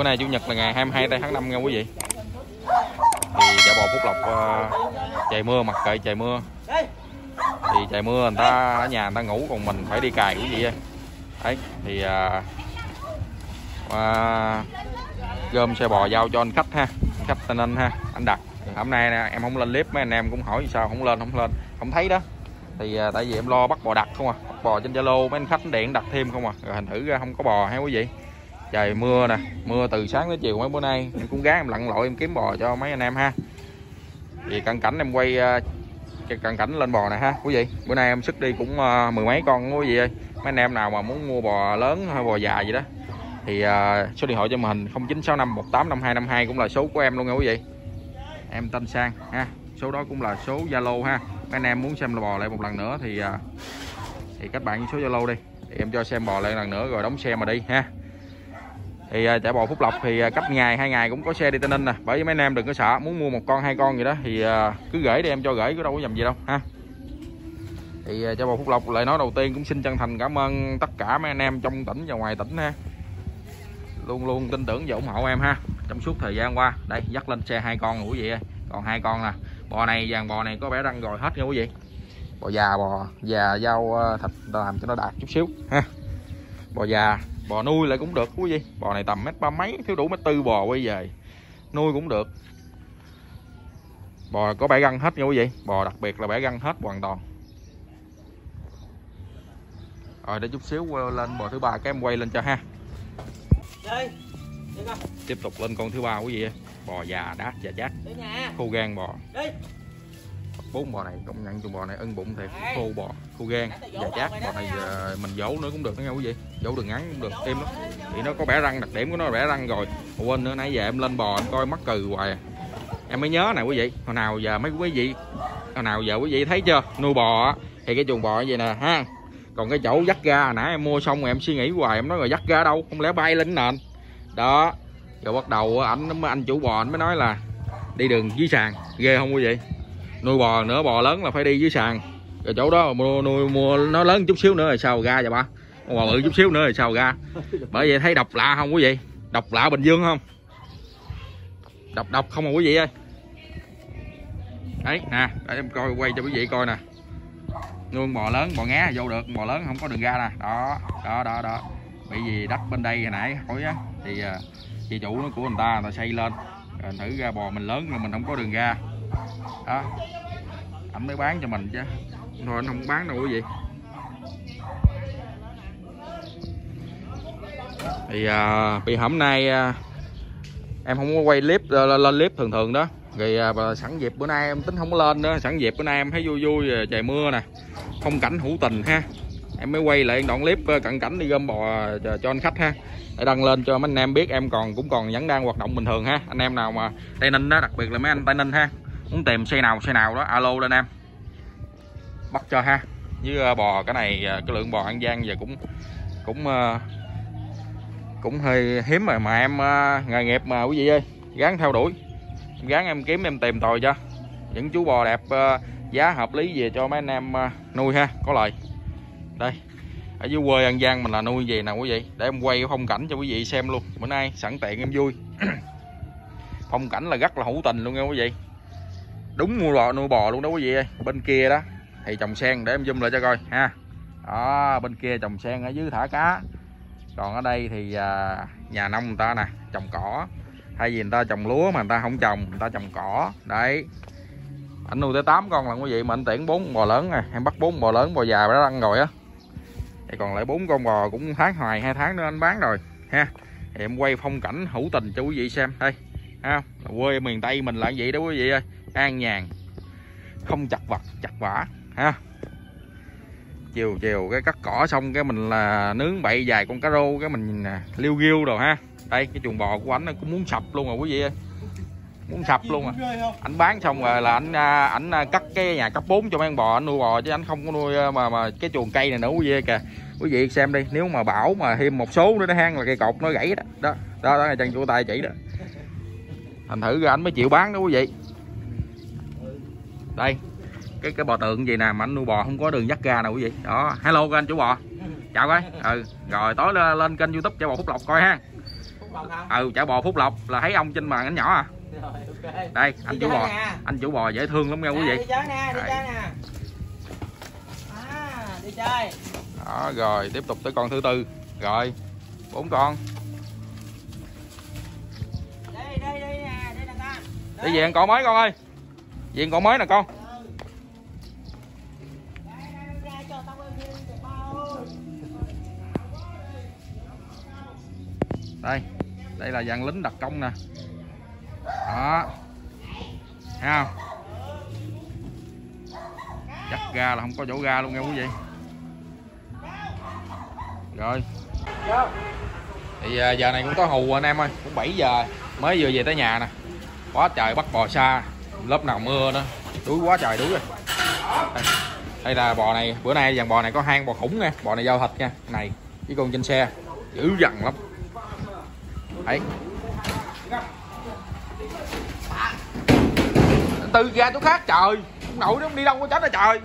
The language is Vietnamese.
bữa nay chủ nhật là ngày 22 tháng 5 nha quý vị. Thì chợ bò phúc lộc uh, trời mưa mặc kệ trời mưa. Thì trời mưa người ta ở nhà người ta ngủ còn mình phải đi cài quý vị ơi đấy thì uh, uh, gom xe bò giao cho anh khách ha anh khách tên anh ha anh đặt hôm nay nè, em không lên clip mấy anh em cũng hỏi sao không lên không lên không thấy đó. Thì à, tại vì em lo bắt bò đặt không à bắt bò trên zalo mấy anh khách điện đặt thêm không à rồi thành thử ra không có bò ha quý vị trời, mưa nè, mưa từ sáng tới chiều mấy bữa nay. Em cũng gái em lặn lội, em kiếm bò cho mấy anh em ha. Thì cận cảnh em quay ờ, cận cảnh lên bò này ha, quý vị. Bữa nay em sức đi cũng ờ, mười mấy con, quý vị ơi. Mấy anh em nào mà muốn mua bò lớn hay bò già gì đó, thì ờ, số điện thoại cho màn hình 0965 185252 cũng là số của em luôn nha, quý vị. Em tên Sang, ha. Số đó cũng là số Zalo ha. Mấy anh em muốn xem bò lại một lần nữa thì thì các bạn số Zalo đi. Thì em cho xem bò lại lần nữa rồi đóng xe mà đi, ha thì à, chả chạy bò Phúc Lộc thì cấp cách ngày hai ngày cũng có xe đi Tây Ninh nè. Bởi vì mấy anh em đừng có sợ, muốn mua một con, hai con gì đó thì à, cứ gửi đi, em cho gửi có đâu có nhầm gì đâu, ha. Thì chả chạy bò Phúc Lộc lại nói đầu tiên cũng xin chân thành cảm ơn tất cả mấy anh em trong tỉnh và ngoài tỉnh, ha. Luôn luôn tin tưởng và ủng hộ em, ha. Trong suốt thời gian qua, đây, dắt lên xe hai con ngủ vậy còn hai con nè, bò này, vàng bò này có vẻ răng rồi hết nha quý vị. Bò già bò già rau thịt làm cho nó đạt chút xíu, ha. Bò già bò nuôi lại cũng được quý vị bò này tầm mét ba mấy thiếu đủ mét tư bò quay về. Nuôi cũng được. Bò có bẻ răng hết nha quý vị. Bò đặc biệt là bẻ răng hết hoàn toàn. Rồi để chút xíu lên bò thứ ba cái em quay lên cho ha. Đây tiếp tục lên con thứ ba quý vị bò già đát và chát. Khô gan bò bốn bò này, công nhận chuồng bò này ưng bụng thì khô bò, khô gan. Và chát bò này giờ mình dỗ nữa cũng được đó nha quý vị. Dỗ đường ngắn cũng được thêm lắm. Thì nó có bẻ răng, đặc điểm của nó là bẻ răng rồi. Quên nữa, nãy giờ em lên bò em coi mắc cừ hoài à. em mới nhớ này quý vị, hồi nào giờ mấy quý vị, hồi nào giờ quý vị thấy chưa? Nuôi bò thì cái chuồng bò như vậy nè, ha. Còn cái chỗ dắt ga, nãy em mua xong rồi em suy nghĩ hoài, em nói rồi dắt ga đâu? Không lẽ bay lên nền? Đó. Rồi bắt đầu anh anh chủ bò anh mới nói là đi đường dưới sàn. Ghê không quý vị? Nuôi bò nữa bò lớn là phải đi dưới sàn. Rồi chỗ đó mua, nuôi, mua nó lớn chút xíu nữa rồi sao ra vậy ba bò bự chút xíu nữa rồi sao ra. Bởi vậy thấy độc lạ không quý vị? Độc lạ bình dương không? Độc độc không à quý vị ơi. Đấy, nè, để em coi, quay cho quý vị coi nè. Nuôi bò lớn bò ngá vô được bò lớn không có đường ra nè. Đó đó đó đó. Bị gì đất bên đây hồi nãy, hỏi á, thì à, chị chủ nó của người ta người ta xây lên. Rồi thử ra bò mình lớn mà mình không có đường ra đó. Anh mới bán cho mình chứ. Thôi anh không bán đâu quý vị. Thì à, vì hôm nay à, em không có quay clip à, lên clip thường thường đó. Thì à, sẵn dịp bữa nay em tính không có lên nữa sẵn dịp bữa nay em thấy vui vui à, trời mưa nè. Phong cảnh hữu tình ha. Em mới quay lại đoạn clip à, cận cảnh đi gom bò cho anh khách ha. Để đăng lên cho mấy anh em biết em còn cũng còn vẫn đang hoạt động bình thường ha. Anh em nào mà tây ninh đó đặc biệt là mấy anh tây ninh ha muốn tìm xe nào xe nào đó, alo lên em. Bắt cho ha. Với ờ, bò, cái này ờ, cái lượng bò an giang giờ cũng cũng ờ, cũng hơi hiếm rồi mà em nghề nghiệp mà quý vị ơi gán theo đuổi. Gán em kiếm, em tìm tòi cho. Những chú bò đẹp giá hợp lý về cho mấy anh em nuôi ha, có lời. Đây, ở dưới quê An Giang mình là nuôi gì nào quý vị? Để em quay phong cảnh cho quý vị xem luôn. Bữa nay sẵn tiện em vui. Phong cảnh là rất là hữu tình luôn nha quý vị đúng mua bò nuôi bò luôn đó quý vị ơi. Bên kia đó thì trồng sen để em zoom lại cho coi, ha. Đó, bên kia trồng sen ở dưới thả cá. Còn ở đây thì à, nhà nông người ta nè, trồng cỏ. Hay gì người ta trồng lúa mà người ta không trồng, người ta trồng cỏ. Đấy. Anh nuôi tới 8 con là quý vị, mà anh tiễn bốn bò lớn nè. Em bắt bốn bò lớn, bò già đã ăn rồi á. Thì còn lại bốn con bò cũng tháng hoài, hai tháng nữa anh bán rồi, ha. Thì em quay phong cảnh hữu tình cho quý vị xem, đây. Ha, quê miền tây mình là vậy đó quý vị ơi an nhàn không chặt vật chặt vả ha. Chiều chiều cái cắt cỏ xong cái mình là nướng bậy dài con cá rô cái mình nè liêu ghiêu rồi ha. Đây cái chuồng bò của anh nó cũng muốn sập luôn rồi quý vị ơi. Muốn sập luôn à anh bán xong rồi là anh ảnh à, à, cắt cái nhà cấp 4 cho mấy con bò anh nuôi bò chứ anh không có nuôi mà mà cái chuồng cây này nữa quý vị kìa. Quý vị xem đi nếu mà bảo mà thêm một số nữa nó hang là cây cột nó gãy đó. Đó đó, đó là chân chủ tay chỉ đó. Thành thử ra anh mới chịu bán đó quý vị đây cái cái bò tượng gì nè mà anh nuôi bò không có đường dắt ga nào quý vị. Đó hello anh chủ bò. Chào coi. Ừ rồi tối lên, lên kênh youtube cho bò phúc lộc coi ha. Ừ chợ bò phúc lộc là thấy ông trên màn ảnh nhỏ à. Đây anh Đi chủ bò. anh chủ bò dễ thương lắm nha quý vị. Đi chơi nè, đi Đấy. chơi nè. À, đi chơi. đó rồi tiếp tục tới con thứ tư. Rồi bốn con. Nè, đây nè con. đi về ăn con mới con ơi viên còn mới nè con. Đây, đây, là dàn lính đặc công nè. Đó. Thấy không? Chắc ga là không có chỗ ga luôn nghe quý vị. Rồi. Thì à, giờ này cũng có hù anh em ơi. Cũng 7 giờ mới vừa về tới nhà nè. Quá trời bắt bò xa lớp nào mưa nữa đuối quá trời đuối rồi. Đây, đây là bò này. Bữa nay dàn bò này có hang bò khủng nha. Bò này giao thịt nha. Này với con trên xe dữ dằn lắm. Đấy. Từ ra chỗ khác trời. Không nổi nó không đi đâu có chết rồi trời.